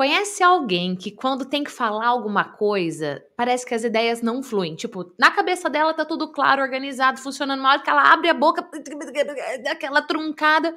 Conhece alguém que quando tem que falar alguma coisa, parece que as ideias não fluem? Tipo, na cabeça dela tá tudo claro, organizado, funcionando, na hora que ela abre a boca, aquela truncada,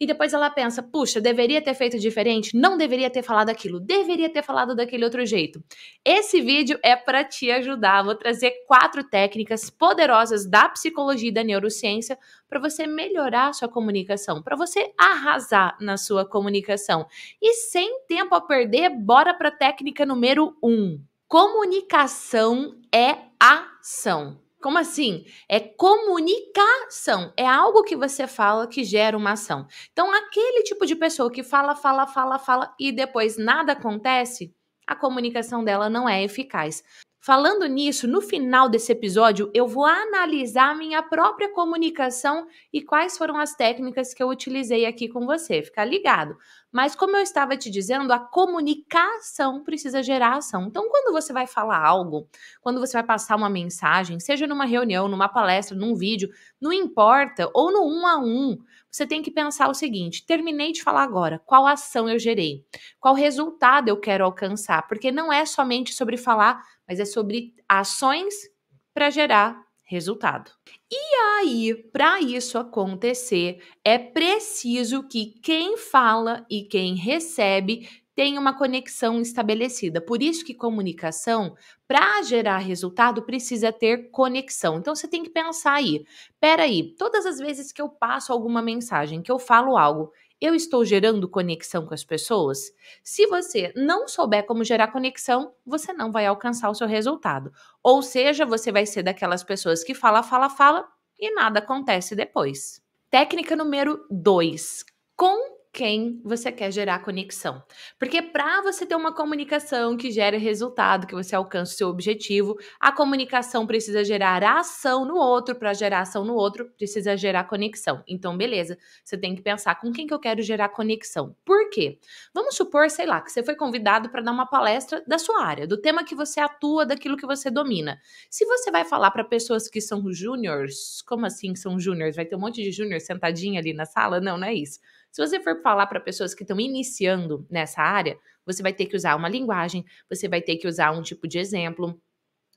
e depois ela pensa: puxa, deveria ter feito diferente, não deveria ter falado aquilo, deveria ter falado daquele outro jeito. Esse vídeo é para te ajudar. Vou trazer quatro técnicas poderosas da psicologia e da neurociência para você melhorar sua comunicação, para você arrasar na sua comunicação. E sem tempo a perder, bora para técnica número um. Comunicação é ação. Como assim? É comunicação. É algo que você fala que gera uma ação. Então, aquele tipo de pessoa que fala, fala, fala, fala e depois nada acontece, a comunicação dela não é eficaz. Falando nisso, no final desse episódio, eu vou analisar minha própria comunicação e quais foram as técnicas que eu utilizei aqui com você. Fica ligado. Mas como eu estava te dizendo, a comunicação precisa gerar ação. Então, quando você vai falar algo, quando você vai passar uma mensagem, seja numa reunião, numa palestra, num vídeo, não importa, ou no um a um, você tem que pensar o seguinte: terminei de falar agora, qual ação eu gerei? Qual resultado eu quero alcançar? Porque não é somente sobre falar mas é sobre ações para gerar resultado. E aí, para isso acontecer, é preciso que quem fala e quem recebe tenha uma conexão estabelecida. Por isso que comunicação, para gerar resultado, precisa ter conexão. Então você tem que pensar aí. Peraí, todas as vezes que eu passo alguma mensagem, que eu falo algo, eu estou gerando conexão com as pessoas? Se você não souber como gerar conexão, você não vai alcançar o seu resultado. Ou seja, você vai ser daquelas pessoas que fala, fala, fala e nada acontece depois. Técnica número 2. Quem você quer gerar conexão. Porque para você ter uma comunicação que gere resultado, que você alcance o seu objetivo, a comunicação precisa gerar ação no outro, para gerar ação no outro, precisa gerar conexão. Então, beleza, você tem que pensar com quem que eu quero gerar conexão. Por quê? Vamos supor, sei lá, que você foi convidado para dar uma palestra da sua área, do tema que você atua, daquilo que você domina. Se você vai falar para pessoas que são júniores, como assim são júniores? Vai ter um monte de júnior sentadinho ali na sala? Não, não é isso. Se você for falar para pessoas que estão iniciando nessa área, você vai ter que usar uma linguagem, você vai ter que usar um tipo de exemplo,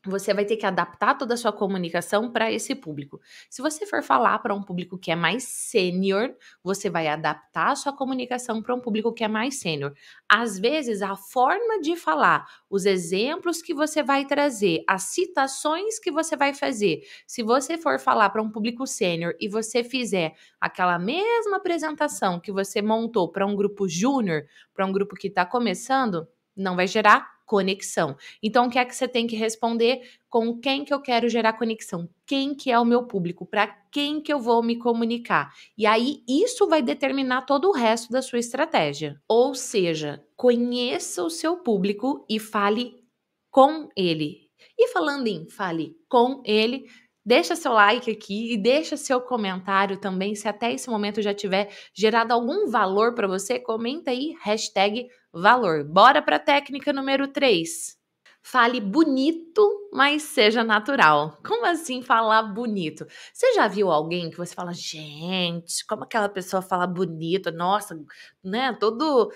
você vai ter que adaptar toda a sua comunicação para esse público. Se você for falar para um público que é mais sênior, você vai adaptar a sua comunicação para um público que é mais sênior. Às vezes, a forma de falar, os exemplos que você vai trazer, as citações que você vai fazer, se você for falar para um público sênior e você fizer aquela mesma apresentação que você montou para um grupo júnior, para um grupo que está começando, não vai gerar conexão. Então, o que é que você tem que responder? Com quem que eu quero gerar conexão? Quem que é o meu público? Para quem que eu vou me comunicar? E aí, isso vai determinar todo o resto da sua estratégia. Ou seja, conheça o seu público e fale com ele. E falando em fale com ele, Deixa seu like aqui e deixa seu comentário também. Se até esse momento já tiver gerado algum valor para você, comenta aí, hashtag valor. Bora para a técnica número 3. Fale bonito, mas seja natural. Como assim falar bonito? Você já viu alguém que você fala, gente, como aquela pessoa fala bonito? Nossa, né? Todo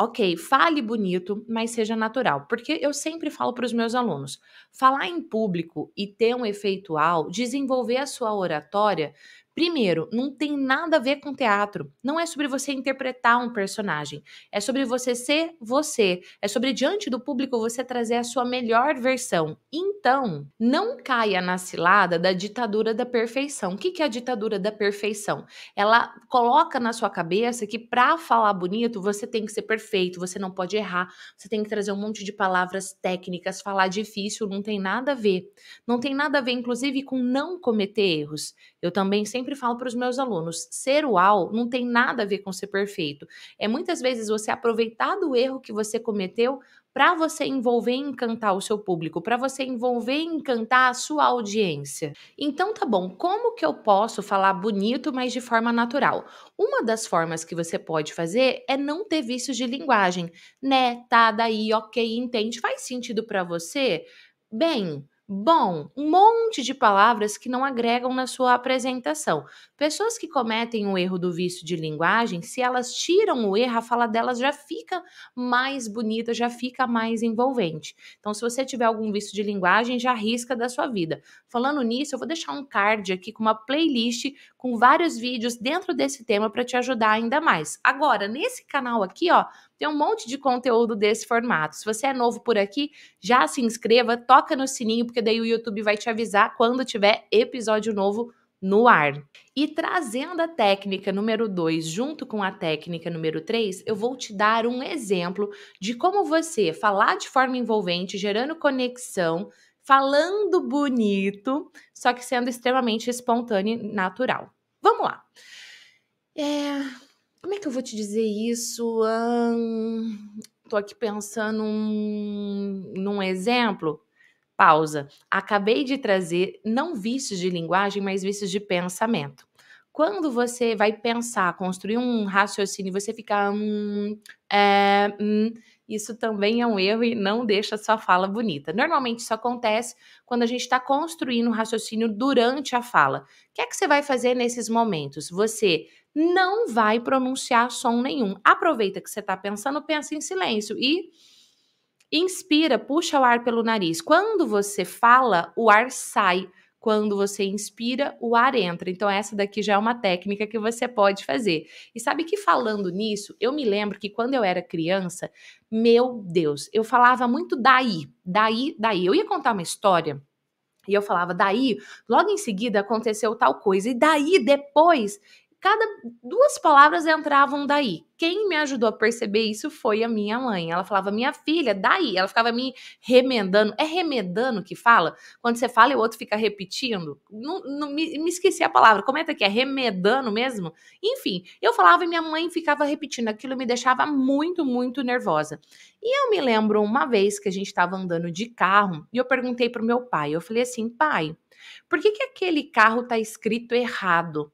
Ok, fale bonito, mas seja natural. Porque eu sempre falo para os meus alunos: falar em público e ter um efeitual, desenvolver a sua oratória, Primeiro, não tem nada a ver com teatro. Não é sobre você interpretar um personagem. É sobre você ser você. É sobre, diante do público, você trazer a sua melhor versão. Então, não caia na cilada da ditadura da perfeição. O que é a ditadura da perfeição? Ela coloca na sua cabeça que para falar bonito, você tem que ser perfeito, você não pode errar, você tem que trazer um monte de palavras técnicas, falar difícil, não tem nada a ver. Não tem nada a ver, inclusive, com não cometer erros. Eu também sempre falo para os meus alunos: ser uau não tem nada a ver com ser perfeito. É muitas vezes você aproveitar do erro que você cometeu para você envolver e encantar o seu público, para você envolver e encantar a sua audiência. Então tá bom, como que eu posso falar bonito, mas de forma natural? Uma das formas que você pode fazer é não ter vícios de linguagem, né? Tá daí, OK, entende, faz sentido para você? Bem, Bom, um monte de palavras que não agregam na sua apresentação. Pessoas que cometem o erro do vício de linguagem, se elas tiram o erro, a fala delas já fica mais bonita, já fica mais envolvente. Então, se você tiver algum vício de linguagem, já risca da sua vida. Falando nisso, eu vou deixar um card aqui com uma playlist com vários vídeos dentro desse tema para te ajudar ainda mais. Agora, nesse canal aqui, ó, tem um monte de conteúdo desse formato. Se você é novo por aqui, já se inscreva, toca no sininho, porque daí o YouTube vai te avisar quando tiver episódio novo no ar. E trazendo a técnica número 2 junto com a técnica número 3, eu vou te dar um exemplo de como você falar de forma envolvente, gerando conexão, falando bonito, só que sendo extremamente espontâneo e natural. Vamos lá. É, como é que eu vou te dizer isso? Hum, tô aqui pensando um, num exemplo. Pausa. Acabei de trazer não vícios de linguagem, mas vícios de pensamento. Quando você vai pensar, construir um raciocínio, você fica. Hum, é, hum, isso também é um erro e não deixa sua fala bonita. Normalmente isso acontece quando a gente está construindo um raciocínio durante a fala. O que é que você vai fazer nesses momentos? Você não vai pronunciar som nenhum. Aproveita que você está pensando, pensa em silêncio e inspira, puxa o ar pelo nariz. Quando você fala, o ar sai. Quando você inspira, o ar entra. Então, essa daqui já é uma técnica que você pode fazer. E sabe que falando nisso, eu me lembro que quando eu era criança, meu Deus, eu falava muito daí, daí, daí. Eu ia contar uma história e eu falava, daí, logo em seguida aconteceu tal coisa, e daí depois cada duas palavras entravam daí. Quem me ajudou a perceber isso foi a minha mãe. Ela falava, minha filha, daí. Ela ficava me remendando. É remedando que fala? Quando você fala e o outro fica repetindo? Não, não me, me, esqueci a palavra. Comenta aqui, é remedando mesmo? Enfim, eu falava e minha mãe ficava repetindo. Aquilo me deixava muito, muito nervosa. E eu me lembro uma vez que a gente estava andando de carro e eu perguntei pro meu pai. Eu falei assim, pai, por que, que aquele carro tá escrito errado?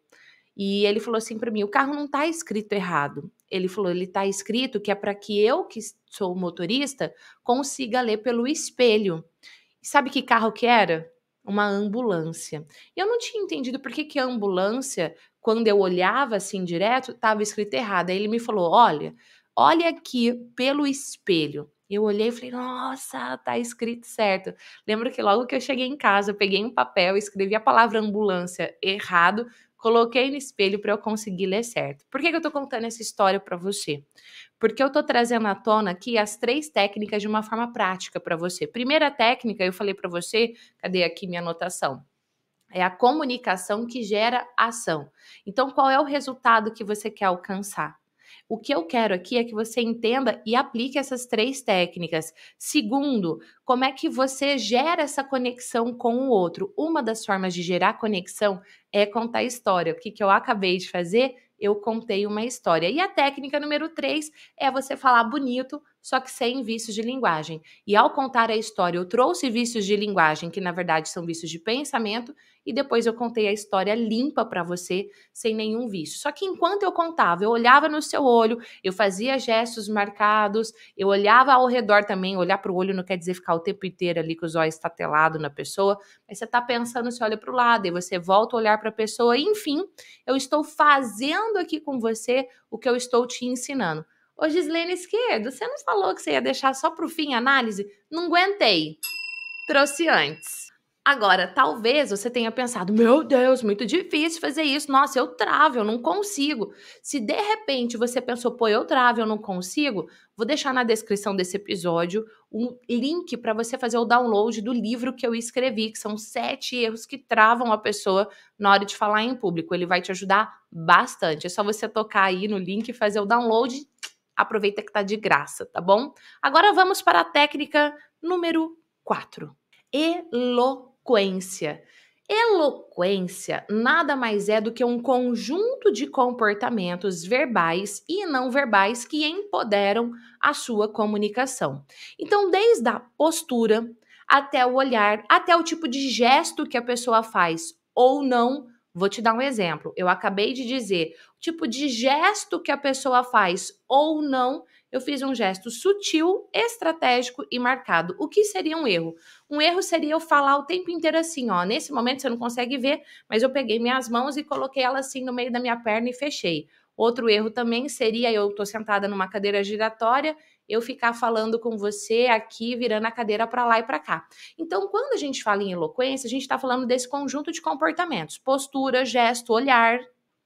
E ele falou assim para mim: o carro não está escrito errado. Ele falou: ele está escrito que é para que eu, que sou motorista, consiga ler pelo espelho. Sabe que carro que era? Uma ambulância. E eu não tinha entendido por que, que a ambulância, quando eu olhava assim direto, estava escrito errado. Aí ele me falou: olha, olha aqui pelo espelho. Eu olhei e falei, nossa, tá escrito certo. Lembro que logo que eu cheguei em casa, eu peguei um papel, escrevi a palavra ambulância errado, coloquei no espelho para eu conseguir ler certo. Por que, que eu estou contando essa história para você? Porque eu estou trazendo à tona aqui as três técnicas de uma forma prática para você. Primeira técnica, eu falei para você, cadê aqui minha anotação? É a comunicação que gera ação. Então, qual é o resultado que você quer alcançar? O que eu quero aqui é que você entenda e aplique essas três técnicas. Segundo, como é que você gera essa conexão com o outro? Uma das formas de gerar conexão é contar história. O que, que eu acabei de fazer? Eu contei uma história. E a técnica número três é você falar bonito, só que sem vícios de linguagem. E ao contar a história, eu trouxe vícios de linguagem, que na verdade são vícios de pensamento, e depois eu contei a história limpa para você, sem nenhum vício. Só que enquanto eu contava, eu olhava no seu olho, eu fazia gestos marcados, eu olhava ao redor também. Olhar para o olho não quer dizer ficar o tempo inteiro ali com os olhos estatelado na pessoa, mas você está pensando, você olha para o lado, e você volta a olhar para a pessoa, enfim, eu estou fazendo aqui com você o que eu estou te ensinando. Ô Gislene Esquerdo, você não falou que você ia deixar só para o fim a análise? Não aguentei. Trouxe antes. Agora, talvez você tenha pensado: meu Deus, muito difícil fazer isso. Nossa, eu travo, eu não consigo. Se de repente você pensou, pô, eu travo, eu não consigo, vou deixar na descrição desse episódio um link para você fazer o download do livro que eu escrevi, que são sete erros que travam a pessoa na hora de falar em público. Ele vai te ajudar bastante. É só você tocar aí no link e fazer o download. Aproveita que tá de graça, tá bom? Agora vamos para a técnica número 4. Elo eloquência. Eloquência nada mais é do que um conjunto de comportamentos verbais e não verbais que empoderam a sua comunicação. Então, desde a postura até o olhar, até o tipo de gesto que a pessoa faz ou não. Vou te dar um exemplo. Eu acabei de dizer o tipo de gesto que a pessoa faz ou não eu fiz um gesto sutil, estratégico e marcado. O que seria um erro? Um erro seria eu falar o tempo inteiro assim, ó. Nesse momento você não consegue ver, mas eu peguei minhas mãos e coloquei elas assim no meio da minha perna e fechei. Outro erro também seria eu tô sentada numa cadeira giratória, eu ficar falando com você aqui, virando a cadeira para lá e para cá. Então, quando a gente fala em eloquência, a gente está falando desse conjunto de comportamentos: postura, gesto, olhar,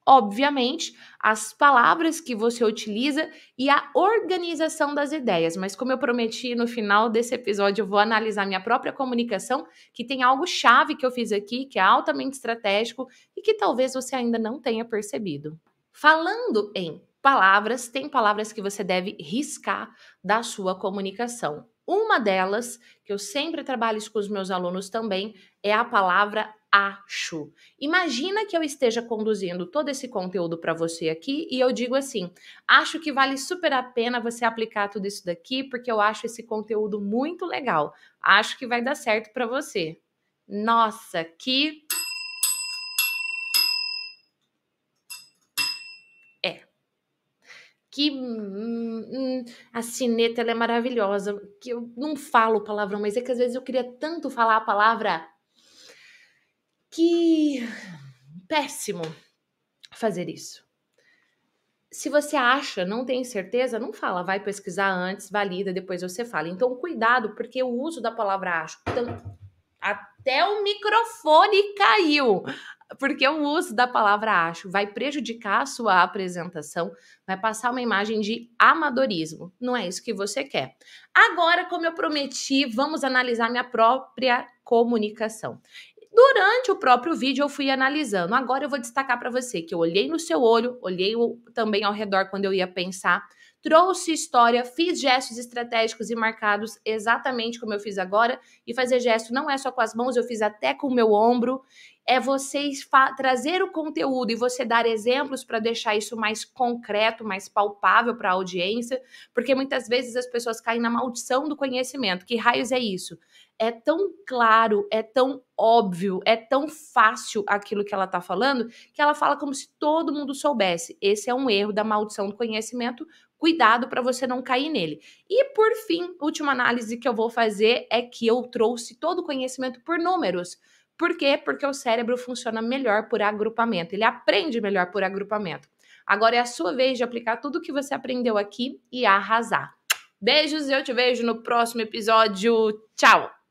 obviamente, as palavras que você utiliza e a organização das ideias. Mas, como eu prometi no final desse episódio, eu vou analisar minha própria comunicação, que tem algo chave que eu fiz aqui, que é altamente estratégico e que talvez você ainda não tenha percebido. Falando em palavras, tem palavras que você deve riscar da sua comunicação. Uma delas, que eu sempre trabalho com os meus alunos também, é a palavra acho. Imagina que eu esteja conduzindo todo esse conteúdo para você aqui e eu digo assim: acho que vale super a pena você aplicar tudo isso daqui, porque eu acho esse conteúdo muito legal. Acho que vai dar certo para você. Nossa, que que hum, hum, a cineta é maravilhosa, que eu não falo palavrão, mas é que às vezes eu queria tanto falar a palavra que péssimo fazer isso. Se você acha, não tem certeza, não fala, vai pesquisar antes, valida, depois você fala. Então, cuidado, porque o uso da palavra acho, então, até o microfone caiu porque o uso da palavra acho vai prejudicar a sua apresentação, vai passar uma imagem de amadorismo. Não é isso que você quer. Agora, como eu prometi, vamos analisar minha própria comunicação. Durante o próprio vídeo eu fui analisando. Agora eu vou destacar para você que eu olhei no seu olho, olhei também ao redor quando eu ia pensar trouxe história, fiz gestos estratégicos e marcados exatamente como eu fiz agora. E fazer gesto não é só com as mãos, eu fiz até com o meu ombro. É você trazer o conteúdo e você dar exemplos para deixar isso mais concreto, mais palpável para a audiência, porque muitas vezes as pessoas caem na maldição do conhecimento. Que raios é isso? É tão claro, é tão óbvio, é tão fácil aquilo que ela está falando, que ela fala como se todo mundo soubesse. Esse é um erro da maldição do conhecimento, cuidado para você não cair nele. E por fim, última análise que eu vou fazer é que eu trouxe todo o conhecimento por números. Por quê? Porque o cérebro funciona melhor por agrupamento, ele aprende melhor por agrupamento. Agora é a sua vez de aplicar tudo o que você aprendeu aqui e arrasar. Beijos e eu te vejo no próximo episódio. Tchau!